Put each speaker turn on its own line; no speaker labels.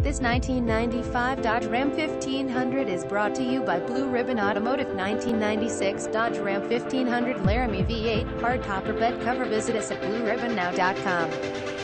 This 1995 Dodge Ram 1500 is brought to you by Blue Ribbon Automotive 1996 Dodge Ram 1500 Laramie V8 hardtopper bed cover. Visit us at blueribbonnow.com.